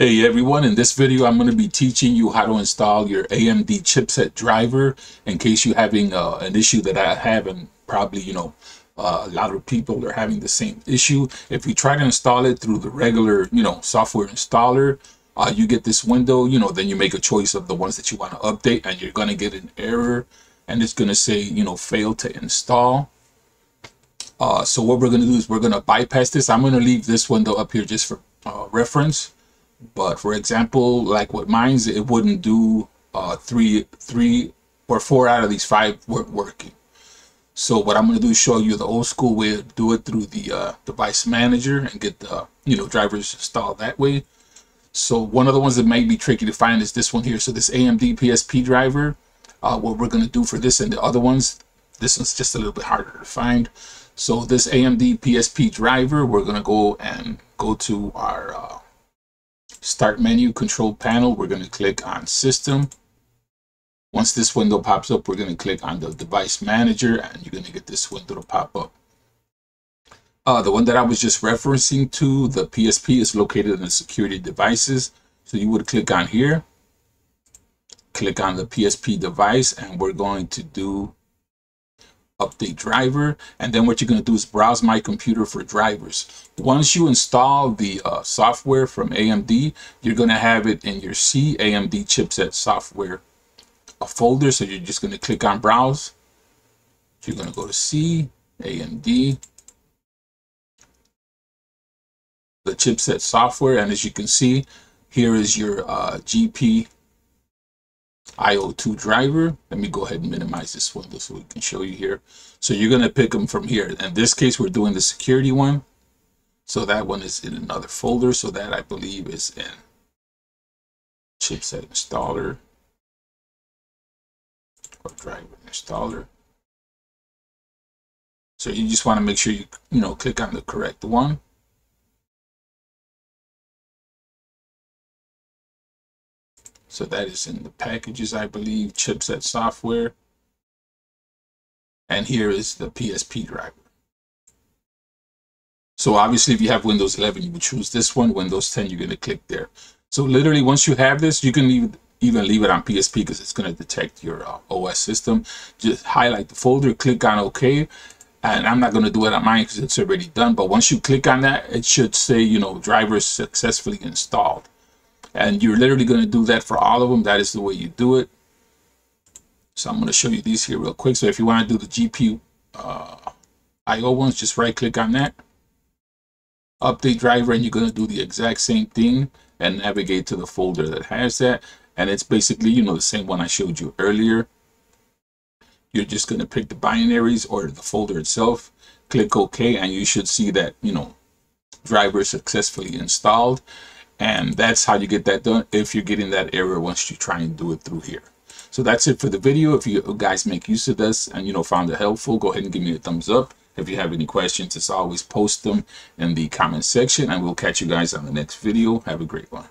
Hey everyone, in this video I'm going to be teaching you how to install your AMD chipset driver in case you're having uh, an issue that I have and probably, you know, uh, a lot of people are having the same issue. If you try to install it through the regular, you know, software installer, uh, you get this window, you know, then you make a choice of the ones that you want to update and you're going to get an error and it's going to say, you know, fail to install. Uh, so what we're going to do is we're going to bypass this. I'm going to leave this window up here just for uh, reference but for example, like with mines, it wouldn't do uh, three, three or four out of these five weren't working. So what I'm going to do is show you the old school way to do it through the uh, device manager and get the you know drivers installed that way. So one of the ones that might be tricky to find is this one here. So this AMD PSP driver, uh, what we're going to do for this and the other ones, this one's just a little bit harder to find. So this AMD PSP driver, we're going to go and go to our uh, Start menu, control panel, we're going to click on System. Once this window pops up, we're going to click on the Device Manager, and you're going to get this window to pop up. Uh, the one that I was just referencing to, the PSP, is located in the Security Devices. So you would click on here, click on the PSP device, and we're going to do update driver and then what you're going to do is browse my computer for drivers. Once you install the uh, software from AMD you're going to have it in your C AMD chipset software a folder. So you're just going to click on browse. You're going to go to C AMD the chipset software and as you can see here is your uh, GP IO2 driver. Let me go ahead and minimize this window so we can show you here. So you're going to pick them from here. In this case, we're doing the security one. So that one is in another folder. So that I believe is in chipset installer or driver installer. So you just want to make sure you, you know, click on the correct one. So that is in the packages, I believe, chipset software. And here is the PSP driver. So obviously, if you have Windows 11, you would choose this one. Windows 10, you're going to click there. So literally, once you have this, you can leave, even leave it on PSP because it's going to detect your uh, OS system. Just highlight the folder, click on OK. And I'm not going to do it on mine because it's already done. But once you click on that, it should say, you know, drivers successfully installed and you're literally going to do that for all of them. That is the way you do it. So I'm going to show you these here real quick. So if you want to do the GPU uh, IO ones just right click on that. Update driver and you're going to do the exact same thing and navigate to the folder that has that. And it's basically you know the same one I showed you earlier. You're just going to pick the binaries or the folder itself click OK and you should see that you know driver successfully installed and that's how you get that done if you're getting that error once you try and do it through here. So that's it for the video. If you guys make use of this and you know found it helpful, go ahead and give me a thumbs up. If you have any questions, as always, post them in the comment section and we'll catch you guys on the next video. Have a great one.